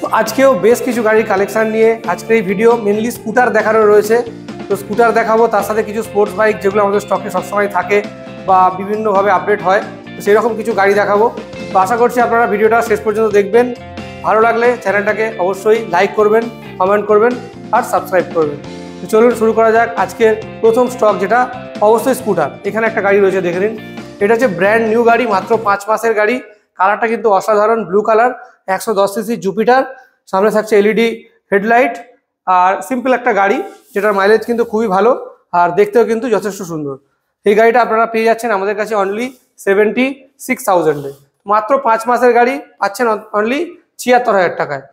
তো আজকেও বেশ কিছু গাড়ির কালেকশান নিয়ে আজকের এই ভিডিও মেনলি স্কুটার দেখানো রয়েছে। তো স্কুটার দেখাবো, তার সাথে কিছু স্পোর্টস বাইক যেগুলো আমাদের স্টকে সবসময় থাকে বা বিভিন্নভাবে আপডেট হয়, তো সেরকম কিছু গাড়ি দেখাবো। তো আশা করছি আপনারা ভিডিওটা শেষ পর্যন্ত দেখবেন। ভালো লাগলে চ্যানেলটাকে অবশ্যই লাইক করবেন কমেন্ট করবেন আর সাবস্ক্রাইব করবেন। তো চলুন শুরু করা যাক আজকের প্রথম স্টক যেটা, অবশ্যই স্কুটার এখানে একটা গাড়ি রয়েছে, দেখে নিন। এটা হচ্ছে ব্র্যান্ড নিউ গাড়ি, মাত্র পাঁচ মাসের গাড়ি। কালারটা কিন্তু অসাধারণ ব্লু কালার একশো দশ সিসি জুপিটার, সামনে থাকছে এলইডি হেডলাইট আর সিম্পল একটা গাড়ি, যেটার মাইলেজ কিন্তু খুবই ভালো আর দেখতেও কিন্তু যথেষ্ট সুন্দর। এই গাড়িটা আপনারা পেয়ে যাচ্ছেন আমাদের কাছে অনলি সেভেন্টি সিক্স থাউজেন্ডে মাত্র পাঁচ মাসের গাড়ি পাচ্ছেন অনলি ছিয়াত্তর হাজার টাকায়।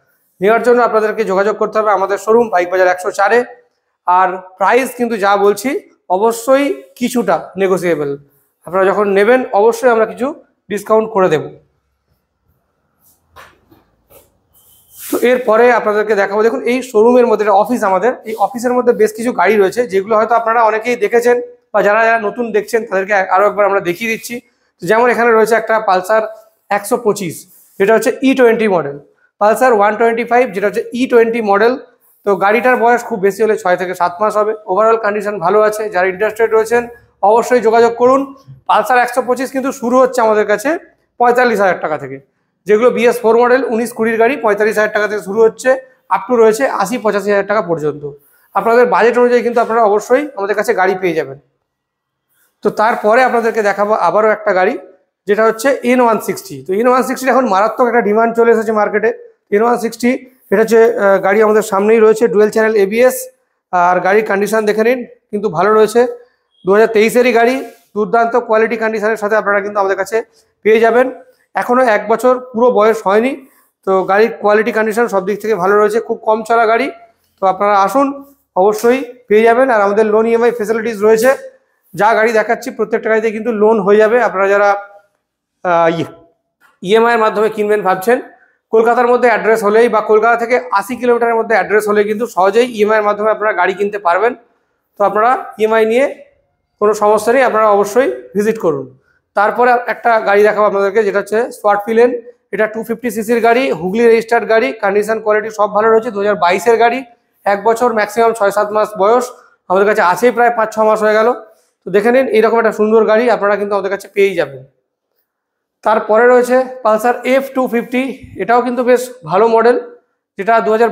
নেওয়ার জন্য আপনাদেরকে যোগাযোগ করতে হবে আমাদের শোরুম বাইক বাজার একশো চারে। আর প্রাইস কিন্তু যা বলছি, অবশ্যই কিছুটা নেগোসিয়েবল আপনারা যখন নেবেন, অবশ্যই আমরা কিছু ডিসকাউন্ট করে দেব। তো এরপরে আপনাদেরকে দেখাবো, দেখুন এই শোরুমের মধ্যে অফিস আমাদের, এই অফিসের মধ্যে বেশ কিছু গাড়ি রয়েছে, যেগুলো হয়তো আপনারা অনেকেই দেখেছেন বা যারা যারা নতুন দেখছেন, তাদেরকে আরও একবার আমরা দেখিয়ে দিচ্ছি। যেমন এখানে রয়েছে একটা পালসার একশো পঁচিশ, যেটা হচ্ছে ই twenty model Pulsar one twenty five, যেটা হচ্ছে ই টোয়েন্টি মডেল তো গাড়িটার বয়স খুব বেশি হলে ছয় থেকে সাত মাস হবে। ওভারঅল কন্ডিশন ভালো আছে, যারা ইন্টারেস্টেড রয়েছেন, অবশ্যই যোগাযোগ করুন। পালসার একশো পঁচিশ কিন্তু শুরু হচ্ছে আমাদের কাছে পঁয়তাল্লিশ হাজার টাকা থেকে। যেগুলো বিএস ফোর মডেল উনিশ কুড়ির গাড়ি, পঁয়তাল্লিশ হাজার টাকা থেকে শুরু হচ্ছে আপ টু রয়েছে আশি, পঁচাশি হাজার টাকা পর্যন্ত। আপনাদের বাজেট অনুযায়ী কিন্তু আপনারা অবশ্যই আমাদের কাছে গাড়ি পেয়ে যাবেন। তো তারপরে আপনাদেরকে দেখাবো আবারও একটা গাড়ি, যেটা হচ্ছে এন ওয়ান সিক্সটি তো এন ওয়ান সিক্সটির এখন মারাত্মক একটা ডিমান্ড চলে এসেছে মার্কেটে এন ওয়ান সিক্সটি এটা হচ্ছে গাড়ি আমাদের সামনেই রয়েছে ডুয়েল চ্যানেল এবিএস আর গাড়ির কন্ডিশন দেখে নিন, কিন্তু ভালো রয়েছে। দু হাজার তেইশেরই গাড়ি, দুর্দান্ত কোয়ালিটি কন্ডিশনের সাথে আপনারা কিন্তু আমাদের কাছে পেয়ে যাবেন। এখনও এক বছর পুরো বয়স হয়নি, তো গাড়ির কোয়ালিটি কন্ডিশন সব দিক থেকে ভালো রয়েছে, খুব কম চলা গাড়ি, তো আপনারা আসুন, অবশ্যই পেয়ে যাবেন, আর আমাদের লোন ইএমআই ফেসিলিটিস রয়েছে, যা গাড়ি দেখাচ্ছি, প্রত্যেকটা গাড়িতে কিন্তু লোন হয়ে যাবে, আপনারা যারা ইএমআই এর মাধ্যমে কিনবেন ভাবছেন, কলকাতার মধ্যে অ্যাড্রেস হলেই বা কলকাতা থেকে আশি কিলোমিটারের মধ্যে অ্যাড্রেস হলে কিন্তু সহজেই ইএমআই এর মাধ্যমে আপনারা গাড়ি কিনতে পারবেন, তো আপনারা ইএমআই নিয়ে কোনো সমস্যা নেই, আপনারা অবশ্যই ভিজিট করুন। তারপরে একটা গাড়ি দেখাবো আপনাদেরকে, যেটা হচ্ছে স্মার্ট ফিলেন এটা টু ফিফটি সিসির গাড়ি, হুগলি রেজিস্টার্ড গাড়ি কন্ডিশন কোয়ালিটি সব ভালো রয়েছে দু হাজার গাড়ি। এক বছর ম্যাক্সিমাম ছয় সাত মাস বয়স, আমাদের কাছে আছেই প্রায় পাঁচ ছ মাস হয়ে গেল। তো দেখে নিন, এইরকম একটা সুন্দর গাড়ি আপনারা কিন্তু আমাদের কাছে পেয়েই যাবেন। তারপরে রয়েছে পালসার এফ টু ফিফটি এটাও কিন্তু বেশ ভালো মডেল যেটা দু হাজার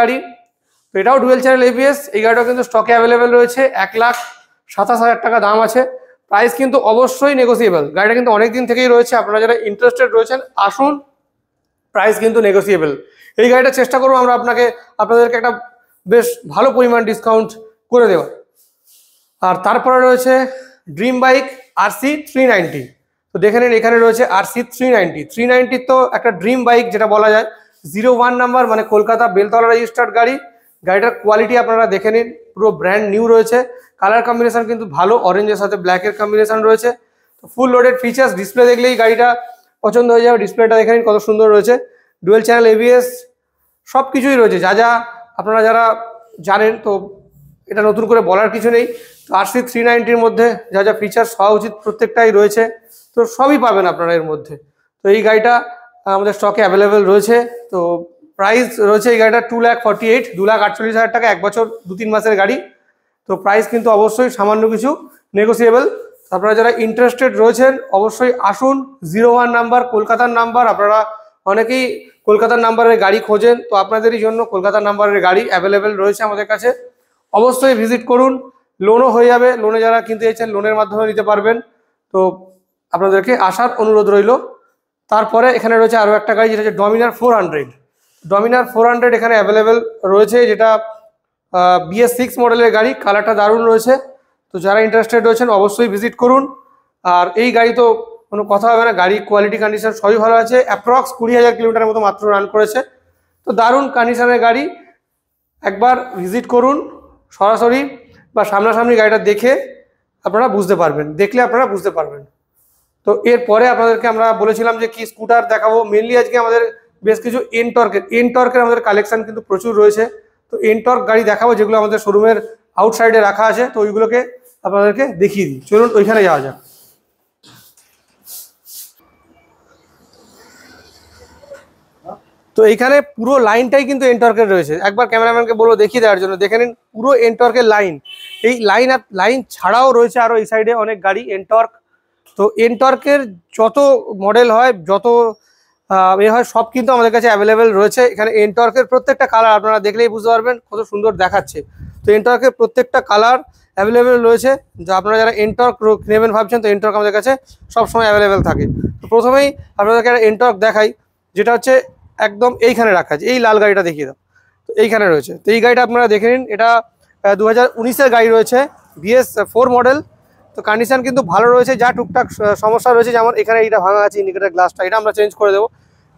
গাড়ি। তো এটাও ডুয়েল চ্যানেল এবিএস এই গাড়িটাও কিন্তু স্টকে অ্যাভেলেবেল রয়েছে, এক লাখ সাতাশ হাজার টাকা দাম আছে। প্রাইস কিন্তু অবশ্যই নেগোসিয়েবল গাড়িটা কিন্তু অনেক দিন থেকেই রয়েছে, আপনারা যারা ইন্টারেস্টেড রয়েছেন, আসুন। প্রাইস কিন্তু নেগোসিয়েবল এই গাড়িটা চেষ্টা করব আমরা আপনাকে, আপনাদেরকে একটা বেশ ভালো পরিমাণ ডিসকাউন্ট করে দেওয়া আর তারপরে রয়েছে dream bike R C three ninety তো দেখে নিন, এখানে রয়েছে R C three ninety three ninety তো একটা ড্রিম বাইক যেটা বলা যায়। জিরো ওয়ান নাম্বার মানে কলকাতা বেলতলা রেজিস্টার্ড গাড়ি। গাড়িটার কোয়ালিটি আপনারা দেখে নিন, পুরো ব্র্যান্ড নিউ রয়েছে। কালার কম্বিনেশন কিন্তু ভালো অরেঞ্জের সাথে ব্ল্যাকের কম্বিনেশন রয়েছে। তো ফুল লোডেড ফিচার্স ডিসপ্লে দেখলেই গাড়িটা পছন্দ হয়ে যাবে ডিসপ্লেটা দেখে নিন কত সুন্দর রয়েছে। ডুয়েল চ্যানেল এবিএস সব কিছুই রয়েছে। যা যা আপনারা যারা জানেন, তো এটা নতুন করে বলার কিছু নেই। তো আর সি থ্রি নাইনটির মধ্যে যা যা ফিচার্স হওয়া উচিত প্রত্যেকটাই রয়েছে। তো সবই পাবেন আপনারা এর মধ্যে। তো এই গাড়িটা আমাদের স্টকে অ্যাভেলেবেল রয়েছে। তো প্রাইস রয়েছে এই গাড়িটা টু ল্যাক ফর্টি এইট দু লাখ আটচল্লিশ হাজার টাকা, এক বছর দু তিন মাসের গাড়ি। তো প্রাইস কিন্তু অবশ্যই সামান্য কিছু নেগোসিয়েবল আপনারা যারা ইন্টারেস্টেড রয়েছেন, অবশ্যই আসুন জিরো ওয়ান নাম্বার কলকাতার নাম্বার আপনারা অনেকেই কলকাতার নাম্বারের গাড়ি খোঁজেন, তো আপনাদেরই জন্য কলকাতার নাম্বারের গাড়ি অ্যাভেলেবেল রয়েছে আমাদের কাছে। অবশ্যই ভিজিট করুন লোনও হয়ে যাবে। লোনে যারা কিনতে চাইছেন লোনের মাধ্যমে নিতে পারবেন। তো আপনাদেরকে আসার অনুরোধ রইল। তারপরে এখানে রয়েছে আরও একটা গাড়ি, যেটা হচ্ছে Dominar four hundred Dominar four hundred এখানে অ্যাভেলেবেল রয়েছে, যেটা বিএস সিক্স মডেলের গাড়ি কালারটা দারুণ রয়েছে। তো যারা ইন্টারেস্টেড রয়েছেন, অবশ্যই ভিজিট করুন। আর এই গাড়ি তো কোনো কথা হবে না গাড়ি কোয়ালিটি কন্ডিশন সবই ভালো আছে। অ্যাপ্রক্স কুড়ি হাজার কিলোমিটারের মতো মাত্র রান করেছে। তো দারুণ কন্ডিশনের গাড়ি। একবার ভিজিট করুন, সরাসরি বা সামনাসামনি গাড়িটা দেখে আপনারা বুঝতে পারবেন। দেখলে আপনারা বুঝতে পারবেন। তো এরপরে আপনাদেরকে আমরা বলেছিলাম যে কি স্কুটার দেখাবো। মেনলি আজকে আমাদের বেশ কিছু এনটর্কের এনটর্কের আমাদের কালেকশন কিন্তু প্রচুর রয়েছে। তো এনটর্ক গাড়ি দেখাবো যেগুলো আমাদের শোরুমের আউটসাইডে রাখা আছে, তো ওইগুলোকে আপনাদেরকে দেখিয়ে দিই। চলুন ওইখানে যাওয়া যাক। তো এইখানে পুরো লাইনটাই কিন্তু এনটর্কের রয়েছে। একবার ক্যামেরাম্যানকে বলব দেখিয়ে দেওয়ার জন্য। দেখে নিন, পুরো এনটর্কের লাইন এই লাইন আর লাইন ছাড়াও রয়েছে আরও এই সাইডে অনেক গাড়ি এনটর্ক তো এনটর্কের যত মডেল হয়, যত এ হয়, সব কিন্তু আমাদের কাছে অ্যাভেলেবেল রয়েছে। এখানে এনটর্কের প্রত্যেকটা কালার আপনারা দেখলেই বুঝতে পারবেন কত সুন্দর দেখাচ্ছে। তো এনটর্কের প্রত্যেকটা কালার অ্যাভেলেবেল রয়েছে। যা আপনারা যারা এনটর্ক নেবেন ভাবছেন, তো এনটর্ক আমাদের কাছে সবসময় অ্যাভেলেবেল থাকে। তো প্রথমেই আপনাদেরকে একটা এনটর্ক দেখাই, যেটা হচ্ছে একদম এইখানে রাখা আছে। এই লাল গাড়িটা দেখিয়ে দাও। তো এইখানে রয়েছে। তো এই গাড়িটা আপনারা দেখে নিন। এটা দু হাজার গাড়ি রয়েছে। বিএস ফোর মডেল তো কন্ডিশন কিন্তু ভালো রয়েছে, যা টুকটাক সমস্যা রয়েছে, যেমন এখানে এইটা ভাঙা আছে ইন্ডিকেটার গ্লাসটা এটা আমরা চেঞ্জ করে দেবো।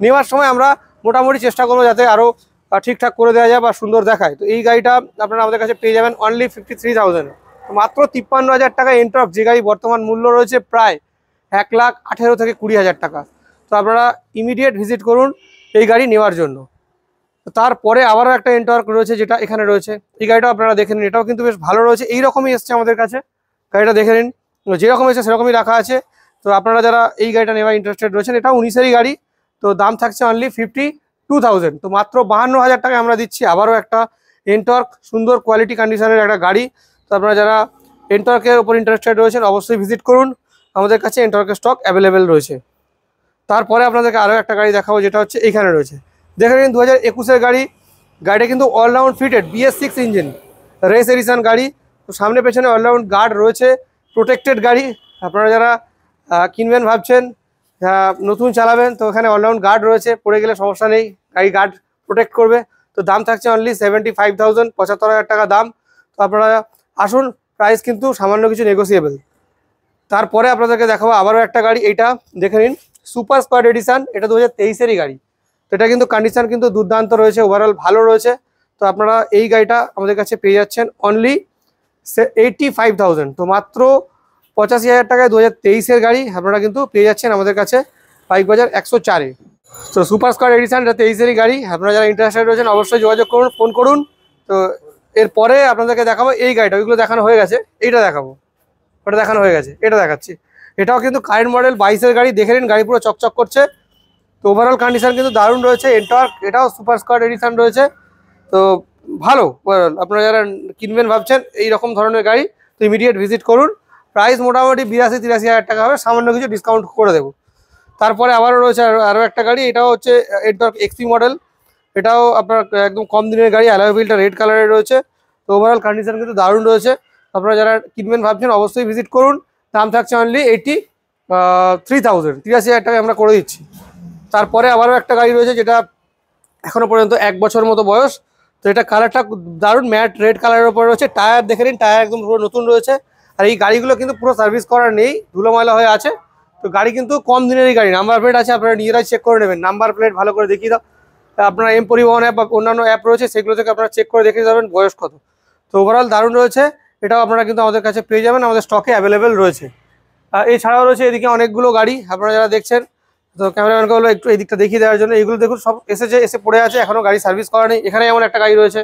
নেওয়ার সময় আমরা মোটামুটি চেষ্টা করব যাতে আরও ঠিকঠাক করে দেওয়া যায় বা সুন্দর দেখায়। তো এই গাড়িটা আপনারা আমাদের কাছে পেয়ে যাবেন অনলি ফিফটি থ্রি থাউজেন্ড মাত্র তিপ্পান্ন হাজার টাকা এন্ট্রক যে গাড়ি বর্তমান মূল্য রয়েছে প্রায় এক লাখ আঠেরো থেকে কুড়ি হাজার টাকা। তো আপনারা ইমিডিয়েট ভিজিট করুন এই গাড়ি নেওয়ার জন্য। তারপরে আবারও একটা এন্টর্ক রয়েছে, যেটা এখানে রয়েছে। এই গাড়িটাও আপনারা দেখে নিন, এটাও কিন্তু বেশ ভালো রয়েছে, এইরকমই এসছে আমাদের কাছে। গাড়িটা দেখে নিন। যেরকম এসেছে সেরকমই রাখা আছে। তো আপনারা যারা এই গাড়িটা নেওয়া ইন্টারেস্টেড রয়েছেন এটা উনিশেরই গাড়ি। তো দাম থাকছে অনলি ফিফটি টু তো মাত্র বাহান্ন হাজার টাকায় আমরা দিচ্ছি। আবারও একটা এনটর্ক সুন্দর কোয়ালিটি কন্ডিশনের একটা গাড়ি। তো আপনারা যারা এনটর্কের ওপর ইন্টারেস্টেড রয়েছেন, অবশ্যই ভিজিট করুন। আমাদের কাছে এনটর্কের স্টক অ্যাভেলেবেল রয়েছে। তারপরে আপনাদেরকে আরও একটা গাড়ি দেখাবো, যেটা হচ্ছে এইখানে রয়েছে। দেখে নিন দু হাজার গাড়ি। গাড়িটা কিন্তু all round fitted BS six engine race edition গাড়ি। তো সামনে পেছনে অলরাউন্ড গার্ড রয়েছে প্রোটেক্টেড গাড়ি। আপনারা যারা কিনবেন ভাবছেন নতুন চালাবেন, তো ওখানে অলরাউন্ড গার্ড রয়েছে, পড়ে গেলে সমস্যা নেই, গাড়ি গার্ড প্রোটেক্ট করবে। তো দাম থাকছে অনলি সেভেন্টি ফাইভ থাউজেন্ড পঁচাত্তর হাজার টাকা দাম। তো আপনারা আসুন প্রাইস কিন্তু সামান্য কিছু নেগোসিয়েবল তারপরে আপনাদেরকে দেখাবো আবারও একটা গাড়ি, এইটা দেখে নিন সুপার স্কোয়াড এডিশান এটা দু হাজার তেইশেরই গাড়ি। তো এটা কিন্তু কন্ডিশন কিন্তু দুর্দান্ত রয়েছে ওভারঅল ভালো রয়েছে। তো আপনারা এই গাড়িটা আমাদের কাছে পেয়ে যাচ্ছেন অনলি এইটটি ফাইভ থাউজেন্ড তো মাত্র পঁচাশি হাজার টাকায় দু হাজার তেইশের গাড়ি আপনারা কিন্তু পেয়ে যাচ্ছেন আমাদের কাছে বাইক বাজার একশো চারে। তো সুপার স্কোয়াড এডিশন তেইশেরই গাড়ি। আপনারা যারা ইন্টারেস্টেড রয়েছেন, অবশ্যই যোগাযোগ করুন, ফোন করুন। তো এরপরে আপনাদেরকে দেখাবো এই গাড়িটা, ওইগুলো দেখানো হয়ে গেছে। এইটা দেখাবো। ওটা দেখানো হয়ে গেছে। এটা দেখাচ্ছি। এটাও কিন্তু কারেন্ট মডেল বাইশের গাড়ি। দেখে নিন, গাড়ি পুরো চকচক করছে। তো ওভারঅল কন্ডিশন কিন্তু দারুণ রয়েছে। এন্টর্ক এটাও সুপার স্কোয়াড এডিশন রয়েছে। তো ভালো আপনারা যারা কিনবেন ভাবছেন এই রকম ধরনের গাড়ি, তো ইমিডিয়েট ভিজিট করুন। প্রাইস মোটামুটি বিরাশি, তিরাশি হাজার টাকা হবে, সামান্য কিছু ডিসকাউন্ট করে দেবো। তারপরে আবারও রয়েছে আরও একটা গাড়ি, এটাও হচ্ছে এন্টর্ক এক্সপি মডেল এটাও আপনার একদম কম দিনের গাড়ি অ্যালয় হুইলটা রেড কালারের রয়েছে। তো ওভারঅল কন্ডিশন কিন্তু দারুণ রয়েছে। আপনারা যারা কিনবেন ভাবছেন, অবশ্যই ভিজিট করুন। দাম থাকছে অনলি এইটি থ্রি থাউজেন্ড তিরাশি হাজার টাকা আমরা করে দিচ্ছি। তারপরে আবারও একটা গাড়ি রয়েছে, যেটা এখনও পর্যন্ত এক বছর মতো বয়স। তো এটা কালারটা দারুণ ম্যাট রেড কালারের উপর রয়েছে। টায়ার দেখে নিন টায়ার একদম পুরো নতুন রয়েছে। আর এই গাড়িগুলো কিন্তু পুরো সার্ভিস করার নেই ধুলো ময়লা হয়ে আছে। তো গাড়ি কিন্তু কম দিনেরই গাড়ি নাম্বার প্লেট আছে, আপনারা নিজেরাই চেক করে নেবেন। নাম্বার প্লেট ভালো করে দেখিয়ে দাও। আপনার এম পরিবহন অ্যাপ বা অন্যান্য অ্যাপ রয়েছে, সেগুলো থেকে আপনারা চেক করে দেখে যাবেন বয়স কত। তো ওভারঅল দারুণ রয়েছে। এটাও আপনারা কিন্তু আমাদের কাছে পেয়ে যাবেন, আমাদের স্টকে অ্যাভেলেবেল রয়েছে। এছাড়াও রয়েছে এদিকে অনেকগুলো গাড়ি, আপনারা যারা দেখছেন তো ক্যামেরাম্যানকে বলব একটু এই দিকটা দেখিয়ে দেওয়ার জন্য। এইগুলো দেখুন, সব এসেছে, এসে পড়ে আছে এখনও গাড়ি সার্ভিস করা নেই। এখানে এমন একটা গাড়ি রয়েছে,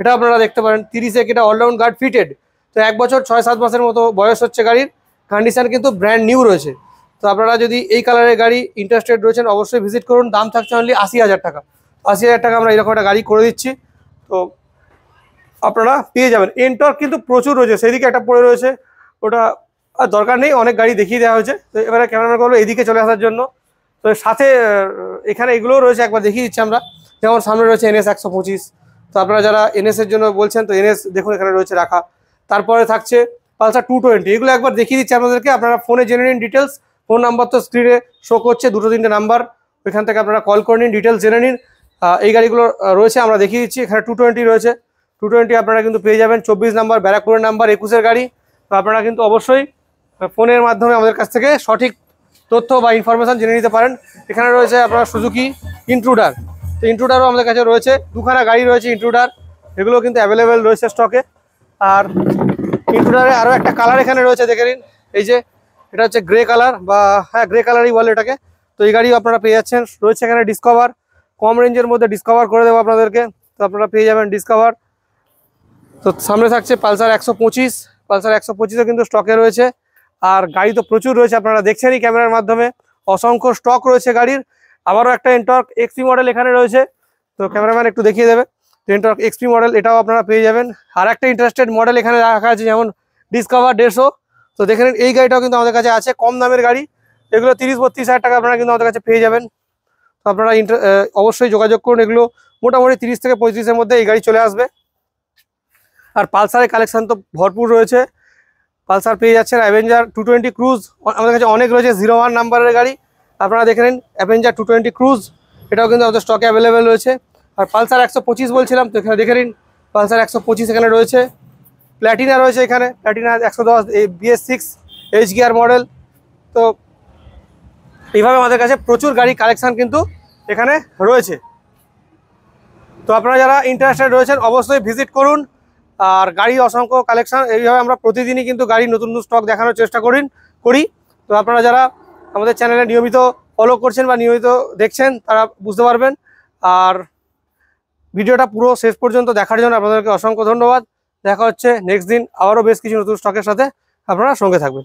এটা আপনারা দেখতে পারেন। তিরিশে এটা অলরাউন্ড গার্ড ফিটেড তো এক বছর ছয় সাত মাসের মতো বয়স হচ্ছে গাড়ির। কন্ডিশান কিন্তু ব্র্যান্ড নিউ রয়েছে। তো আপনারা যদি এই কালারের গাড়ি ইন্টারেস্টেড রয়েছেন, অবশ্যই ভিজিট করুন। দাম থাকছে অনলি আশি হাজার টাকা। আশি হাজার টাকা আমরা এরকম একটা গাড়ি করে দিচ্ছি। তো আপনারা পেয়ে যাবেন। এনটর্ক কিন্তু প্রচুর রয়েছে। সেদিকে একটা পড়ে রয়েছে। ওটা আর দরকার নেই, অনেক গাড়ি দেখিয়ে দেওয়া হয়েছে। তো এবারে ক্যামেরাম্যান বলব, এদিকে চলে আসার জন্য। তো সাথে এখানে এগুলোও রয়েছে, একবার দেখিয়ে দিচ্ছি আমরা। যেমন সামনে রয়েছে এনএস একশো পঁচিশ। তো আপনারা যারা এনএস এর জন্য বলছেন, তো এনএস দেখুন, এখানে রয়েছে রাখা। তারপরে থাকছে পালসার টু টোয়েন্টি এগুলো একবার দেখিয়ে দিচ্ছি আপনাদেরকে। আপনারা ফোনে জেনে নিন ডিটেলস ফোন নাম্বার তো স্ক্রিনে শো করছে, দুটো তিনটে নাম্বার। ওইখান থেকে আপনারা কল করে নিন ডিটেলস জেনে নিন। এই গাড়িগুলো রয়েছে, আমরা দেখিয়ে দিচ্ছি। এখানে টু টোয়েন্টি রয়েছে। টু টোয়েন্টি আপনারা কিন্তু পেয়ে যাবেন। চব্বিশ নাম্বার, ব্যারাকপুরের নাম্বার, একুশের গাড়ি। তো আপনারা কিন্তু অবশ্যই ফোনের মাধ্যমে আমাদের কাছ থেকে সঠিক তথ্য বা ইনফরমেশান জেনে নিতে পারেন। এখানে রয়েছে আপনার সুজুকি ইন্ট্রুডার তো ইন্ট্রুডারও আমাদের কাছে রয়েছে। দুখানা গাড়ি রয়েছে ইন্ট্রুডার এগুলো কিন্তু অ্যাভেলেবেল রয়েছে স্টকে আর ইন্ট্রুডারে আরও একটা কালার এখানে রয়েছে, দেখে নিন। এই যে, এটা হচ্ছে গ্রে কালার বা হ্যাঁ গ্রে কালারই বলে এটাকে। তো এই গাড়িও আপনারা পেয়ে যাচ্ছেন। রয়েছে এখানে ডিসকভার কম রেঞ্জের মধ্যে ডিসকভার করে দেবো আপনাদেরকে। তো আপনারা পেয়ে যাবেন ডিসকভার তো সামনে থাকছে পালসার একশো পঁচিশ। পালসার একশো পঁচিশও কিন্তু স্টকে রয়েছে। আর গাড়ি তো প্রচুর রয়েছে, আপনারা দেখছেনই ক্যামেরার মাধ্যমে। অসংখ্য স্টক রয়েছে গাড়ির। আবারও একটা এন্টর্ক এক্সপি মডেল এখানে রয়েছে। তো ক্যামেরাম্যান একটু দেখিয়ে দেবে। তো এন্টর্ক এক্সপি মডেল এটাও আপনারা পেয়ে যাবেন। আর একটা ইন্টারেস্টেড মডেল এখানে রাখা আছে, যেমন ডিসকভার দেড়শো। তো দেখে নিন, এই গাড়িটাও কিন্তু আমাদের কাছে আছে, কম দামের গাড়ি। এগুলো তিরিশ, বত্রিশ হাজার টাকা আপনারা কিন্তু আমাদের কাছে পেয়ে যাবেন। তো আপনারা অবশ্যই যোগাযোগ করুন। এগুলো মোটামুটি তিরিশ থেকে পঁয়ত্রিশের মধ্যে এই গাড়ি চলে আসবে। আর পালসারের কালেকশান তো ভরপুর রয়েছে। পালসার পেয়ে যাচ্ছেন অ্যাভেঞ্জার টু টোয়েন্টি ক্রুজ আমাদের কাছে অনেক রয়েছে জিরো ওয়ান নাম্বারের গাড়ি। আপনারা দেখে নিন অ্যাভেঞ্জার টু টোয়েন্টি ক্রুজ এটাও কিন্তু আমাদের স্টকে অ্যাভেলেবেল রয়েছে। আর পালসার একশো পঁচিশ বলছিলাম, তো এখানে দেখে নিন, পালসার একশো পঁচিশ এখানে রয়েছে। প্ল্যাটিনা রয়েছে এখানে প্ল্যাটিনা একশো দশ BS six H gear model তো এইভাবে আমাদের কাছে প্রচুর গাড়ি কালেকশান কিন্তু এখানে রয়েছে। তো আপনারা যারা ইন্টারেস্টেড রয়েছেন, অবশ্যই ভিজিট করুন। আর গাড়ি অসংখ্য কালেকশন এইভাবে আমরা প্রতিদিনই কিন্তু গাড়ি নতুন নতুন স্টক দেখানোর চেষ্টা করি করি। তো আপনারা যারা আমাদের চ্যানেলে নিয়মিত ফলো করছেন বা নিয়মিত দেখছেন, তারা বুঝতে পারবেন। আর ভিডিওটা পুরো শেষ পর্যন্ত দেখার জন্য আপনাদেরকে অসংখ্য ধন্যবাদ। দেখা হচ্ছে নেক্সট দিন আবারও বেশ কিছু নতুন স্টকের সাথে। আপনারা সঙ্গে থাকবেন।